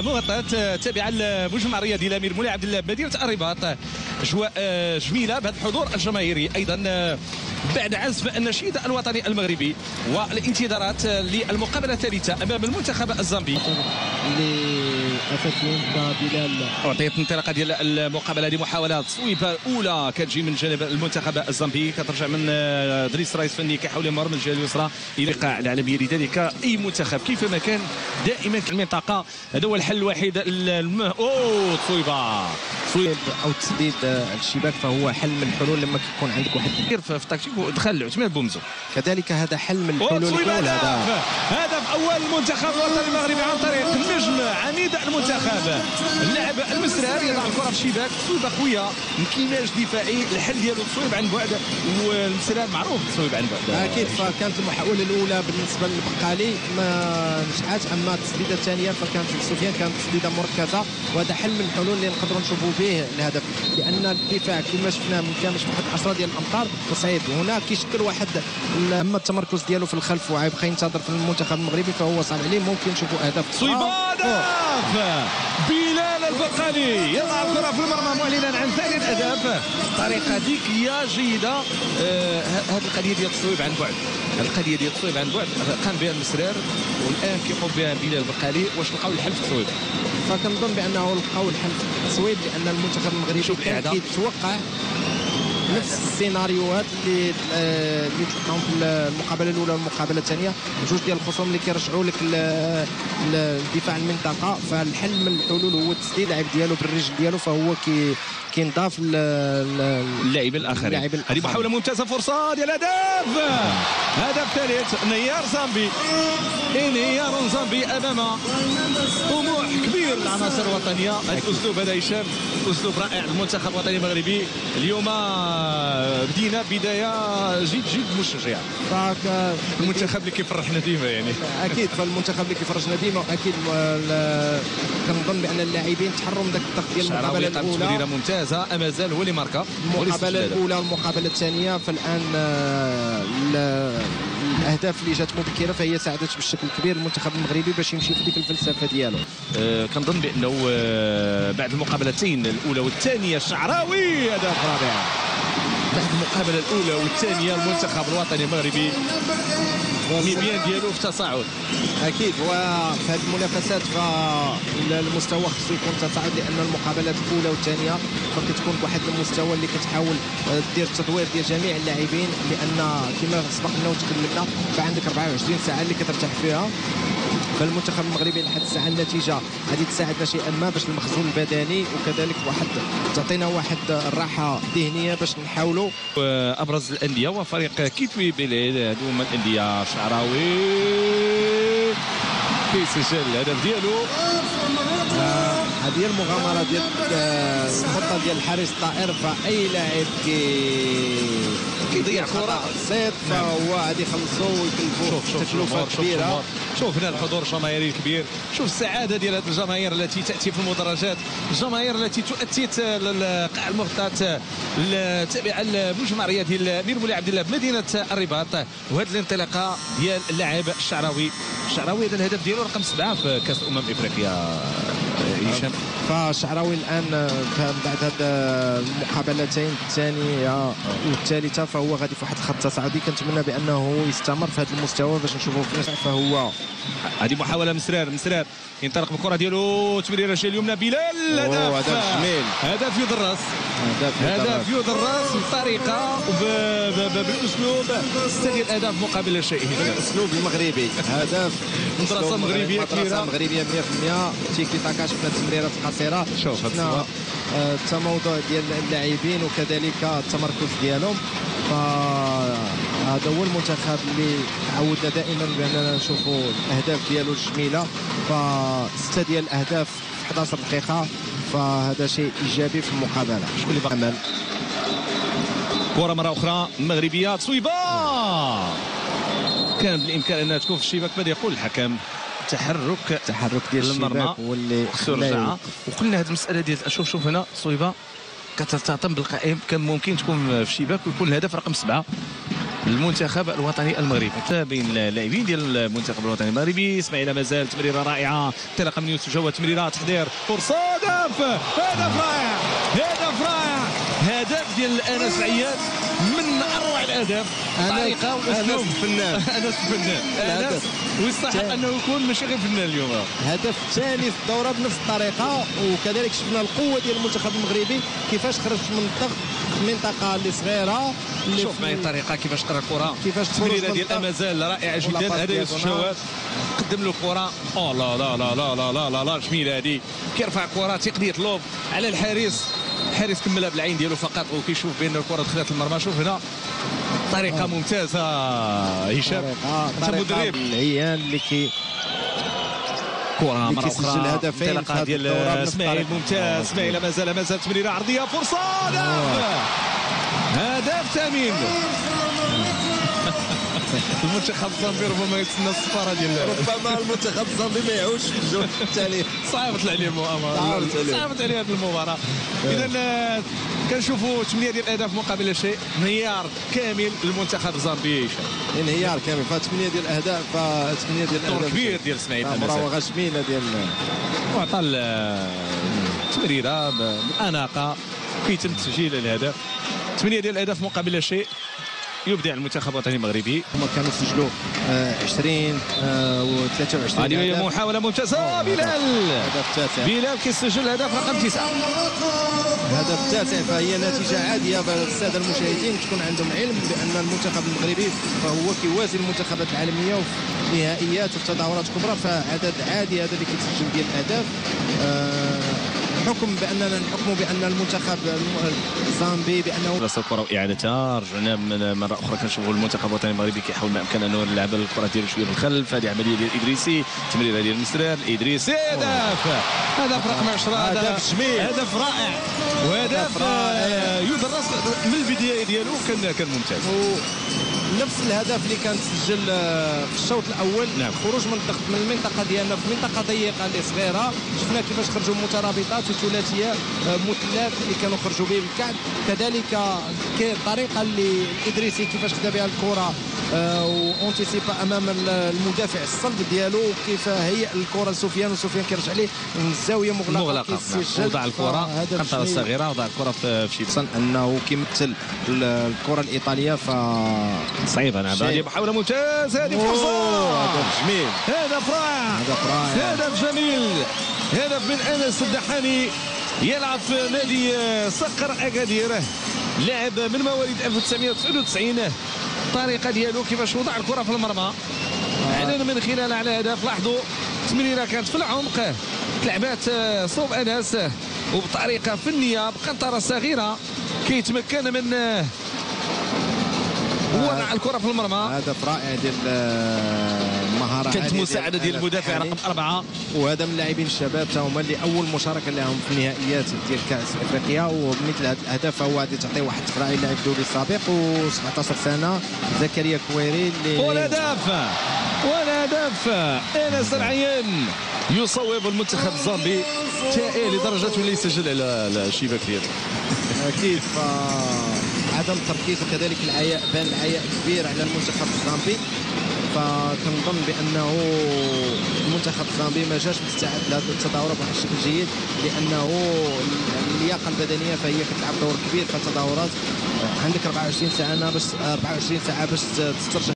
مغطاة تابعة لمجمع الرياضي الامير مولاي عبد الله بمدينه الرباط اجواء آه، جميلة بهذا الحضور الجماهيري. أيضا آه، بعد عزف النشيد الوطني المغربي والانتظارات للمقابلة الثالثة أمام المنتخب الزامبي. لأساتين بلال أعطيت انطلاقة ديال المقابلة لمحاولة تصويبه اولى كتجي من جانب المنتخب الزامبي. كترجع من آه، دريس رايس فني كيحاول يمر من الجهه اليسرى إلى القاع العالميه لذلك أي منتخب. كيفما كان دائما في المنطقة هذا هو الحل الوحيد. أوه تصويبة. تصويب أو تسديد الشباك فهو حل من الحلول لما كيكون عندك واحد كثير في التكتيك؟ ودخل عثمان بومزو. كذلك هذا حل من الحلول الاولى هذا. هدف أول منتخب الوطني المغربي عن طريق النجم عميد المنتخب. اللاعب المسرار يضع الكرة في الشباك تصويبة قوية انكماش دفاعي الحل ديالو تصويب عن بعد والمسرار معروف تصويب عن بعد. أكيد فكانت المحاولة الأولى بالنسبة للبقالي ما نجحت أما التسديدة الثانية فكانت لسفيان كانت تسديدة مركزة وهذا حل من الحلول اللي نقدروا نشوفوا به الهدف. لأن الدفاع كما شفنا من كان واحد 10 ديال الامتار وصعيب هنا كيشكل واحد اما التمركز ديالو في الخلف وعيبقى ينتظر في المنتخب المغربي فهو صعب عليه. ممكن نشوفوا أهداف. أخرى. هدف بلال البقالي يضع الكره في المرمى معلنا عن ثاني الاهداف طريقة ذكية جيدة. آه، هذه القضية ديال التصويب عن بعد. القضية ديال التصويب عن بعد. قام بها المسرار والآن كيقوم بها بلال البقالي واش لقاو الحل في التصويب؟ فكنظن بأنه لقاو الحل في التصويب لأن المنتخب المغربي كان. كيتوقع نفس السيناريوهات اللي آه، اللي تلقاهم في المقابلة الأولى والمقابلة الثانية. جوج ديال الخصوم اللي كيرجعوا لك ل- ل- لدفاع المنطقة. فالحل من الحلول هو التسديد اللاعب ديالو بالرجل ديالو فهو كي كينضاف اللاعبين الآخرين. هذه. محاوله ممتازة فرصة ديال هدف. هدف ثالث نيار زامبي. انهيار زامبي أمام طموح كبير للعناصر الوطنيه الاسلوب هذا هشام أسلوب رائع. للمنتخب الوطني المغربي اليوم بدينا بداية جد جد مشجعه فك المنتخب اللي كيفرحنا ديما يعني. أكيد فالمنتخب اللي كيفرجنا ديما وأكيد كنظن بأن اللاعبين تحرروا من ذاك الضغط ديال المقابلة قام تمريره الأولى. ممتازة أما زال هو اللي ماركا المقابلة. الأولى والمقابلة الثانية فالآن آه، ال- الأهداف اللي جات مبكرة فهي ساعدت بالشكل الكبير المنتخب المغربي باش يمشي في ديك الفلسفة ديالو. آه، كنظن بأنه آه، بعد المقابلتين الأولى والثانية الشعراوي هدف رابع بعد المقابلة الأولى والثانية المنتخب الوطني المغربي. ميبيان ديالو في تصاعد أكيد وفي هذه المنافسات فالمستوى خصو يكون تصاعد لأن المقابلات الأولى والثانية فكتكون بواحد المستوى اللي كتحاول آه، دير التدوير ديال جميع اللاعبين لأن كما سبقنا وتكلمنا فعندك 24 ساعة اللي كترتاح فيها. فالمنتخب المغربي لحد الساعة النتيجه غادي تساعدنا شيئا ما باش المخزون البدني وكذلك واحد تعطينا واحد الراحة ذهنية باش نحاولوا. أبرز الأندية وفريق كيتوي بليل هادو هما الأندية الشعراوي. كيسجل الهدف ديالو. آه، هذه المغامرة ديال آه، الخطة ديال الحارس الطائر فاي لاعب كي. كيضيع خطأ. كرة. بسيط فهو غادي يخلصوا ويكلفوا تكلفة شوف كبيرة. شوف هنا الحضور الجماهيري الكبير. شوف السعادة ديال هذه الجماهير التي تأتي في المدرجات. الجماهير التي تؤتت للقاع المغطاة التابعة للمجمع الرياضي الامير مولاي عبد الله بمدينة الرباط. وهذه الانطلاقة ديال اللاعب الشعراوي. الشعراوي هذا الهدف ديالو رقم سبعة في كأس أمم إفريقيا. هشام فالشعراوي الآن آه، بعد هاد آه، المقابلتين الثانية والثالثة فهو غادي في واحد الخط تصاعدي كنتمنى بأنه يستمر في هذا المستوى باش نشوفوا في فهو هذه محاولة مسرار مسرار ينطلق بالكرة ديالو. تمريرة شي اليمنى. بلال هدف جميل. هدف يدرس هدف هدف يدرس بطريقة وب- ب- ب- بالاسلوب استدي الاهداف مقابل شيء. الاسلوب المغربي هدف مغربية مدرسة كبيرة. مغربية 100% تيكي تاكا شفنا تمريرات قصيرة. شوف شفنا. آه، التموضع ديال اللاعبين وكذلك التمركز ديالهم. فهذا هو المنتخب اللي تعودنا دائما بأننا نشوفوا الأهداف ديالو الجميلة. فسته ديال الأهداف في 11 دقيقة. فهذا شيء إيجابي في المقابلة. شكون اللي؟ امل كرة مرة أخرى مغربية. تصويبة! كان بالامكان أنها تكون في الشباك. ماذا يقول الحكم؟ تحرك التحرك ديال المرمى. الشباك هو اللي خصو يرجعها وقلنا هذه المسألة ديال شوف شوف هنا صويبة كتعتم بالقائم. كان ممكن تكون في الشباك ويكون الهدف رقم سبعة المنتخب الوطني المغربي. بين اللاعبين ديال المنتخب الوطني المغربي. إسماعيل مازال تمريرة رائعة. انطلاقه من يوسف جواد تمريرة تحضير. فرصة هدف هدف رائع هدف رائع. هدف ديال انس عياد من ادب طريقة وأسلوب. فنان انس فنان انس ويستحق أنه يكون ماشي غير فنان اليوم. هدف ثاني في الدورة بنفس الطريقة وكذلك شفنا القوة ديال المنتخب المغربي كيفاش خرج من الضغط منطقة اللي صغيرة اللي شوف معي الطريقة كيفاش قرأ الكرة. كيفاش التمريره ديال أمازال رائعة جدا. هذا يوسف شوات قدم له الكرة. أو لا لا لا لا لا لا لا, لا جميله هذه. كيرفع كره تقنية لوب على الحارس. الحارس كملها بالعين ديالو فقط وكيشوف بأن الكرة دخلت المرمى. شوف هنا. طريقة ممتازة هشام. انت مدرب. العيان اللي كي كرة مرة أخرى انطلاقه ديال إسماعيل ممتاز. إسماعيل. مازال مازال تمريره عرضيه فرصة هدف هدف ثمين. المنتخب الزامبي ربما يتسنى الصفاره ديال ربما المنتخب الزامبي ما يعودش في الجول التالي صعبت عليه المؤامره صعبت عليه. هذه المباراة. اذا كنشوفوا 8 ديال الأهداف مقابل لا شيء. انهيار كامل للمنتخب الزامبي. انهيار كامل. ف 8 ديال الأهداف ف 8 ديال الأهداف كبير ديال اسماعيل مراوغة جميلة ديال وعطى التمريره بالأناقة. كيتم تسجيل الهدف. 8 ديال الأهداف مقابل لا شيء. يبدع المنتخب الوطني المغربي. هما كانوا سجلوا 20 و 23 هذه محاولة ممتازة. بلال. بلال كيسجل الهدف رقم 9 الهدف التاسع فهي نتيجة عادية. بالساده المشاهدين تكون عندهم علم بأن المنتخب المغربي فهو كيوازي المنتخبات العالمية في نهائيات وفي تظاهرات كبرى فعدد عادي هذا اللي كيتسجل ديال الأهداف. آه الحكم بأننا نحكم بأن المنتخب الزامبي بأنه راس الكره واعادتها رجعنا من مرة أخرى كنشوفوا المنتخب الوطني المغربي كيحاول ما امكن أنه يلعب الكرة ديالو شوية بالخلف. هذه عملية ديال إدريسي تمريرة ديال مسرار ادريسي هدف! هدف رقم 10 هدف جميل. هدف رائع. وهدف يدرس من البداية ديالو كان كان ممتاز. نفس الهدف اللي كان سجل آه، في الشوط الأول نعم. خروج من الضغط من المنطقة ديالنا في منطقة ضيقة اللي صغيره شفنا كيفاش خرجوا مترابطات وثلاثيه آه، مثلث اللي كانوا خرجوا به بالكعب كذلك الطريقة اللي الادريسي كيفاش خدا بها الكرة. وأنتيسيبا أمام المدافع الصلب ديالو. كيف هيئ الكرة لسفيان؟ وسفيان كيرجع ليه من الزاويه مغلقة مغلقة. نعم. وضع الكرة. قنطرة الصغيره وضع الكرة في شي أنه كيمثل الكرة الإيطالية. ف صعيبة. نعم. هذه محاولة ممتازة. هذه فرصة. هدف جميل. هدف رائع. هدف رائع. هدف جميل. هدف من أنس الدحاني. يلعب في نادي صقر أكادير. لاعب من مواليد 1999 الطريقة ديالو كيفاش وضع الكرة في المرمى. اعلن من خلال على هدف لاحظوا التمريره كانت في العمق. تلعبات صوب أنس. وبطريقة فنية بقنطره صغيرة. كيتمكن من وضع الكرة في المرمى. هدف رائع ديال كانت مساعدة ديال المدافع رقم أربعة. وهذا من اللاعبين الشباب هما اللي أول مشاركة لهم في النهائيات ديال كأس إفريقيا. ومثل هذا الهدف هو غادي تعطي واحد التفراعي لاعب دولي سابق و17 سنة. زكريا كويري اللي والهدف! والهدف! انس العين يصوب المنتخب الزامبي تائه لدرجة اللي يسجل على الشباك ديالو أكيد. ف عدم التركيز وكذلك العياء بان العياء كبير على المنتخب الزامبي. فكنظن بأنه المنتخب الزامبي ما جاش مستعد لهذه التظاهرات بواحد الشكل جيد لأنه اللياقة البدنية فهي كتلعب دور كبير في التظاهرات عندك 24 ساعة باش 24 ساعة باش تسترجع